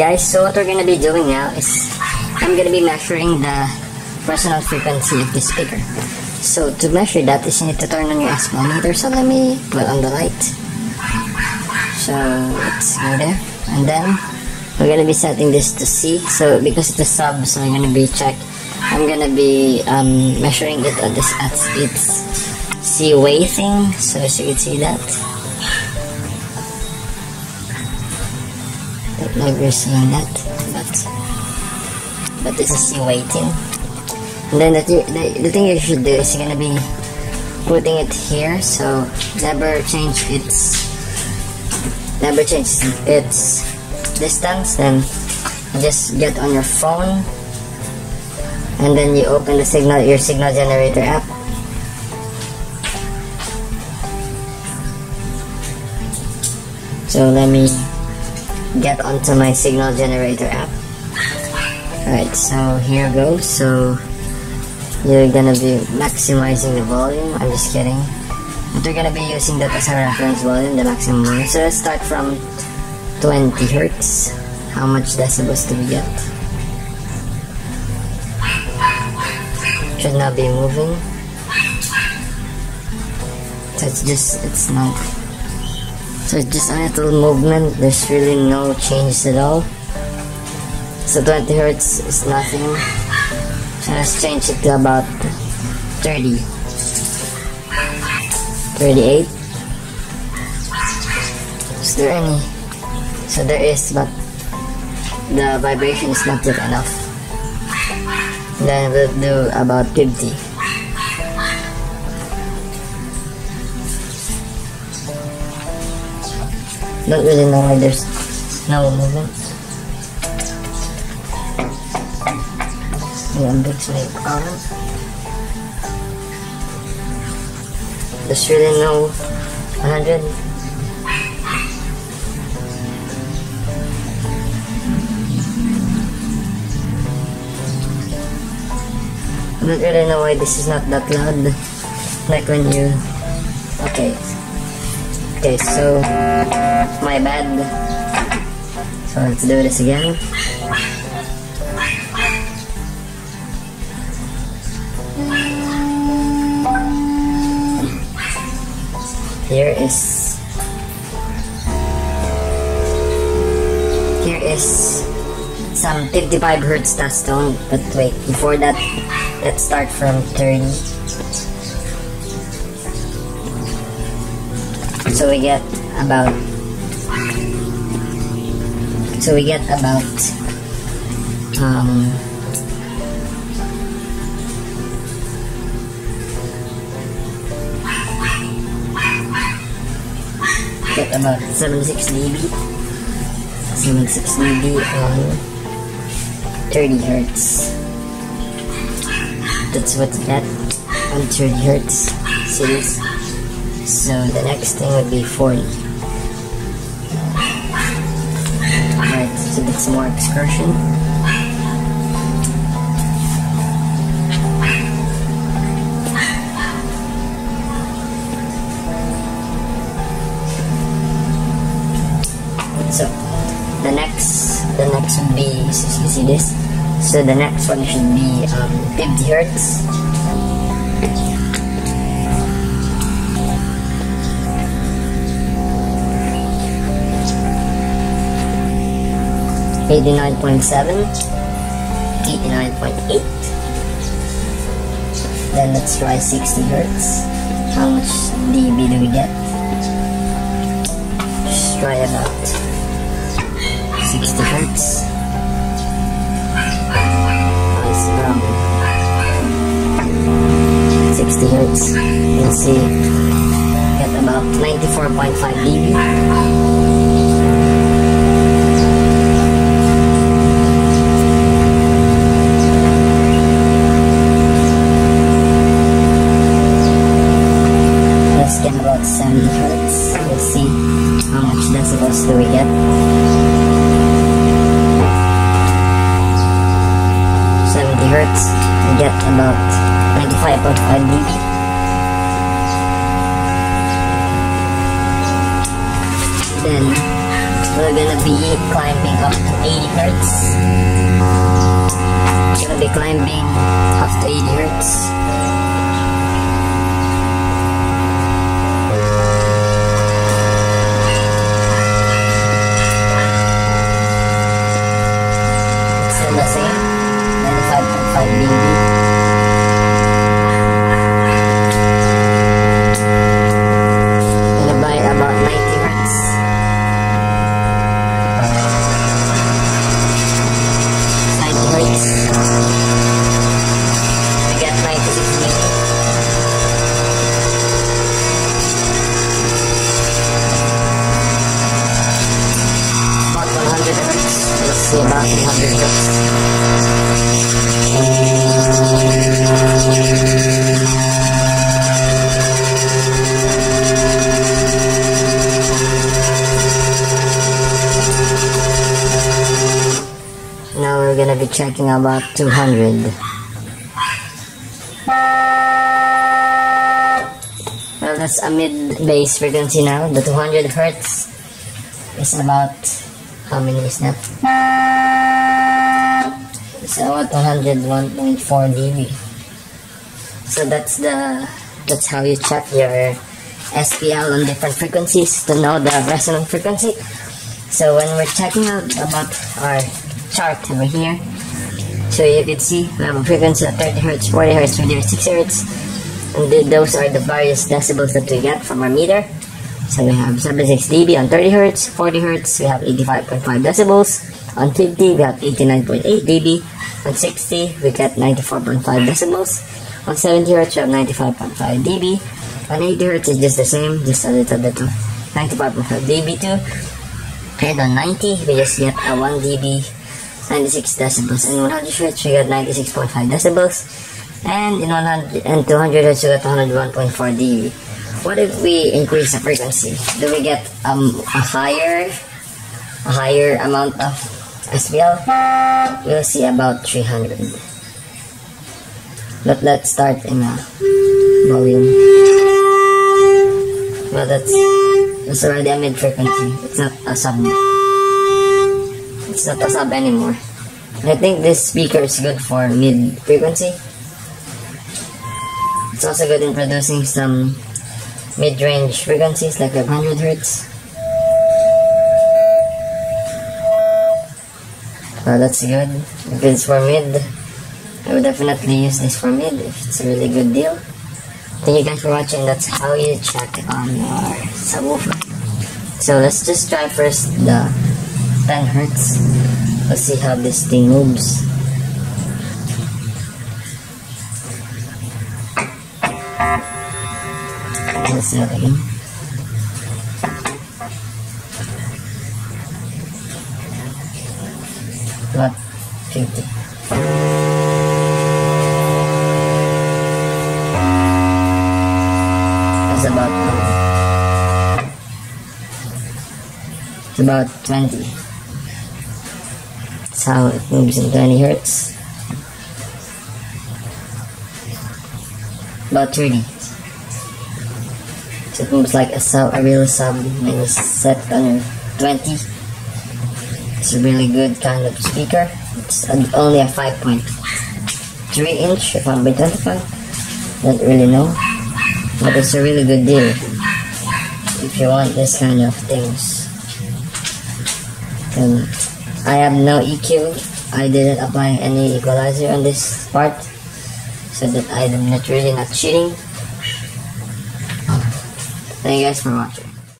Guys, so what we're gonna be doing now is I'm gonna be measuring the resonant frequency of the speaker. So to measure that is you need to turn on your osmometer. So let me put on the light. So let's go there. And then we're gonna be setting this to C. So because it's a sub, so I'm gonna be check I'm gonna be um, measuring it at this at its C weighting. So as you can see that. If you're seeing that, but but this is C weighting. And then the, the, the thing you should do is gonna be putting it here so never change its never change its distance then just get on your phone and then you open the signal your signal generator app so let me get onto my signal generator app alright so here goes so you're gonna be maximizing the volume. I'm just kidding. But we're gonna be using that as a reference volume, the maximum volume. So let's start from 20 hertz. How much decibels do we get? Should not be moving. It's just, it's not. So just a little movement. There's really no changes at all. So 20 hertz is nothing. So let's change it to about 30. 38. Is there any? So there is, but the vibration is not yet enough. Then we'll do about 50. Don't really know why there's no movement. Ayan, big snake arm. There's really no 100. I don't really know why this is not that loud. Like when you... Okay. Okay, so... My bad. So let's do this again. here is here is some 55 hertz test tone oh, but wait before that let's start from 30 so we get about so we get about um get about 76 dB 76 dB on 30 hertz. That's what you get on 30 hertz series so the next thing would be 40 alright so that's more excursion So the next the next would be so you see this. So the next one should be um, 50 hertz. Eighty-nine point seven, eighty-nine point eight. Then let's try sixty hertz. How much dB do we get? Just try about 60 hertz. Nice brown. 60 hertz. You can see get about 94.5 dB. 70 hertz and get about 95.5 dB. Then we're gonna be climbing up to 80 hertz. Gonna be climbing up to 80 hertz. Hertz. Let's see about 100 hertz. Now we're gonna be checking about 200. Well, that's a mid-bass frequency now. The 200 hertz is about how many is that? It's about 101.4 dB. So that's the that's how you check your SPL on different frequencies to know the resonant frequency. So when we're checking out about our chart over here, so you can see we have a frequency of 30 hertz, 40 hertz, 50 hertz, 60 hertz, and those are the various decibels that we get from our meter. So we have 76 dB on 30 hertz, 40 hertz, we have 85.5 decibels, on 50 we have 89.8 dB, on 60 we get 94.5 decibels, on 70 hertz we have 95.5 dB, on 80 hertz is just the same, just a little bit of 95.5 dB too, and on 90 we just get a 1 dB 96 decibels. And 100 hertz we get 96.5 decibels. And in 100 and 200 hertz we get 101.4 dB. What if we increase the frequency? Do we get um, a higher a higher amount of SPL we'll see about 300 but let's start in a volume well that's that's already a mid frequency it's not a sub it's not a sub anymore. I think this speaker is good for mid frequency. It's also good in producing some mid range frequencies like 500 hertz. Well, that's good. It's for mid, I would definitely use this for mid if it's a really good deal. Thank you guys for watching. That's how you check on your subwoofer. So let's just try first the 10 hertz. Let's see how this thing moves. Let's see again. 50. That's about it's about 20 that's how it moves in 20 hertz about 30 so it moves like a sub a real sub when you set under 20 it's a really good kind of speaker it's only a 5.3 inch if I'm by 25 don't really know. But it's a really good deal if you want this kind of things. And I have no EQ I didn't apply any equalizer on this part so that I'm not really not cheating. Thank you guys for watching